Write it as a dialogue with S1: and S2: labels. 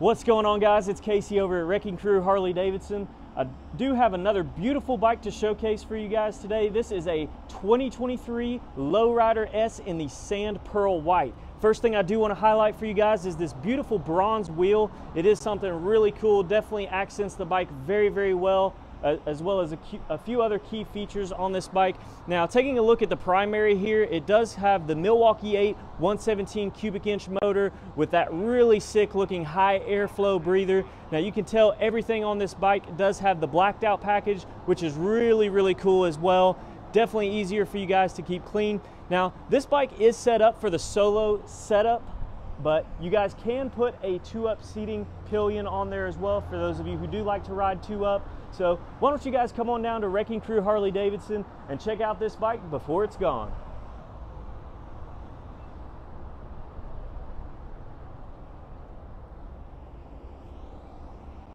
S1: What's going on guys? It's Casey over at Wrecking Crew Harley Davidson. I do have another beautiful bike to showcase for you guys today. This is a 2023 Lowrider S in the Sand Pearl White. First thing I do want to highlight for you guys is this beautiful bronze wheel. It is something really cool, definitely accents the bike very, very well as well as a, few other key features on this bike. Now, taking a look at the primary here, it does have the Milwaukee 8 117 cubic inch motor with that really sick looking high airflow breather. Now, you can tell everything on this bike does have the blacked out package, which is really, really cool as well. Definitely easier for you guys to keep clean. Now, this bike is set up for the solo setup but you guys can put a two-up seating pillion on there as well for those of you who do like to ride two-up. So why don't you guys come on down to Wrecking Crew Harley Davidson and check out this bike before it's gone.